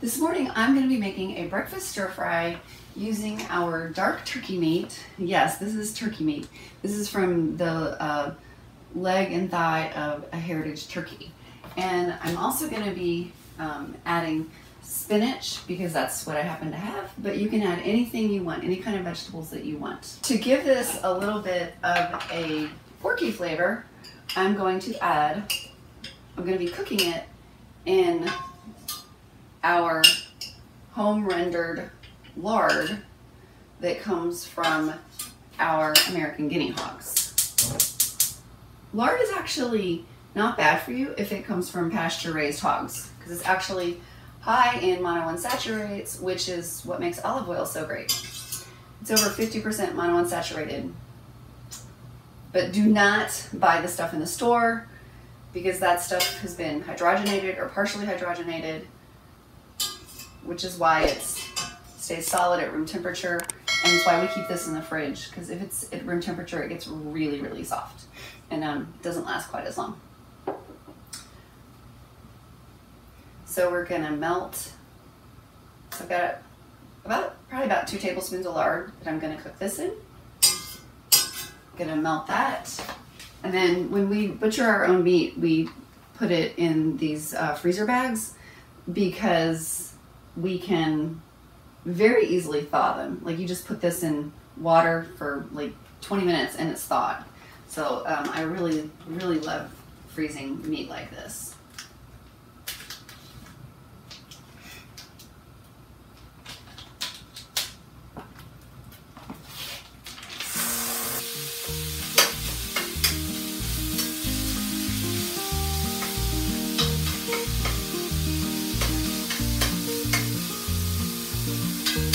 This morning I'm going to be making a breakfast stir fry using our dark turkey meat. Yes, this is turkey meat. This is from the uh, leg and thigh of a heritage turkey. And I'm also going to be um, adding spinach because that's what I happen to have, but you can add anything you want, any kind of vegetables that you want. To give this a little bit of a porky flavor, I'm going to add, I'm going to be cooking it in our home rendered lard that comes from our American guinea hogs. Lard is actually not bad for you if it comes from pasture raised hogs because it's actually high in monounsaturates, which is what makes olive oil so great. It's over 50% monounsaturated. But do not buy the stuff in the store because that stuff has been hydrogenated or partially hydrogenated which is why it stays solid at room temperature and it's why we keep this in the fridge because if it's at room temperature it gets really really soft and um, doesn't last quite as long. So we're gonna melt, so I've got about probably about two tablespoons of lard that I'm gonna cook this in. Gonna melt that. And then when we butcher our own meat, we put it in these uh, freezer bags because we can very easily thaw them. Like you just put this in water for like 20 minutes and it's thawed. So um, I really, really love freezing meat like this.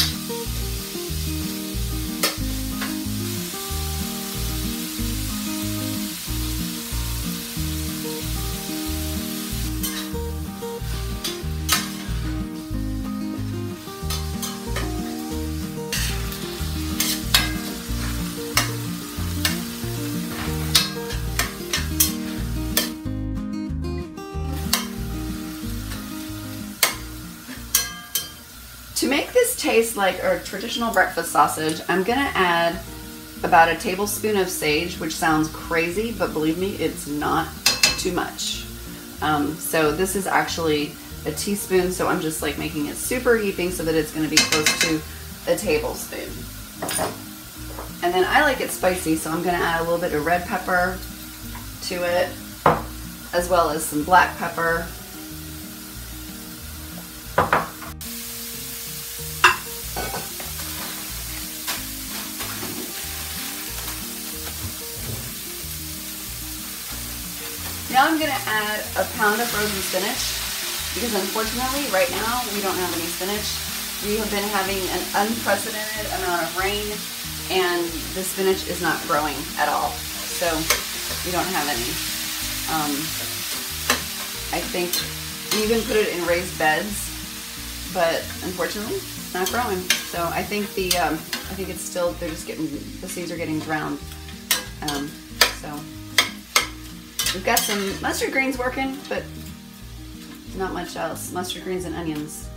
フフフ。To make this taste like a traditional breakfast sausage, I'm gonna add about a tablespoon of sage, which sounds crazy, but believe me, it's not too much. Um, so this is actually a teaspoon, so I'm just like making it super heaping so that it's gonna be close to a tablespoon. And then I like it spicy, so I'm gonna add a little bit of red pepper to it, as well as some black pepper Now I'm gonna add a pound of frozen spinach because unfortunately right now we don't have any spinach. We have been having an unprecedented amount of rain and the spinach is not growing at all. So we don't have any. Um, I think we even put it in raised beds, but unfortunately not growing. So I think the, um, I think it's still, they're just getting, the seeds are getting drowned. Um, so We've got some mustard greens working, but not much else. Mustard greens and onions.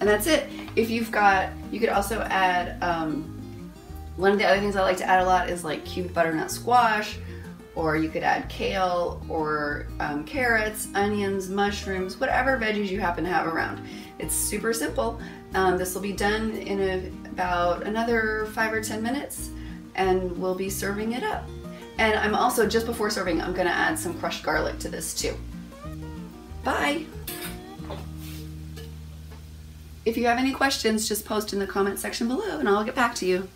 And that's it. If you've got, you could also add, um, one of the other things I like to add a lot is like cubed butternut squash, or you could add kale or um, carrots, onions, mushrooms, whatever veggies you happen to have around. It's super simple. Um, this will be done in a, about another five or 10 minutes and we'll be serving it up. And I'm also, just before serving, I'm gonna add some crushed garlic to this too. Bye! If you have any questions, just post in the comment section below and I'll get back to you.